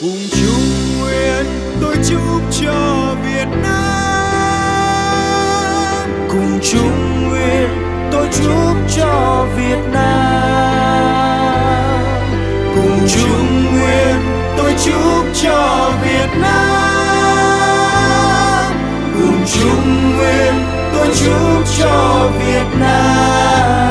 cùng chung nguyện tôi chúc cho Việt Nam. Cùng chung nguyện tôi chúc cho Việt Nam. Cùng chung nguyện tôi chúc cho Việt Nam. Cùng chung nguyện tôi chúc cho Việt Nam.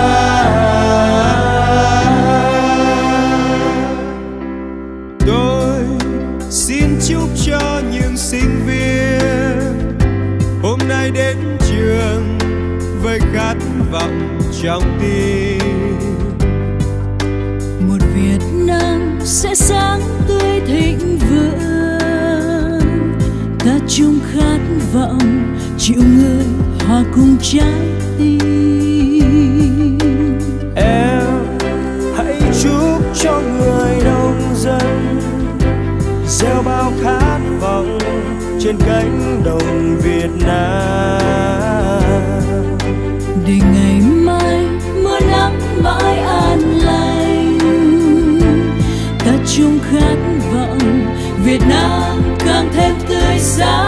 Chúc cho những sinh viên. Hôm nay đến trường với khát vọng trong tim. Một Việt Nam sẽ sáng tươi thịnh vượng. Ta chung khát vọng chịu người hòa cùng trái tim. Em hãy chúc cho người gieo bao khát vọng trên cánh đồng Việt Nam. Để ngày mai mưa nắng mãi an lành, ta chung khát vọng Việt Nam càng thêm tươi sáng.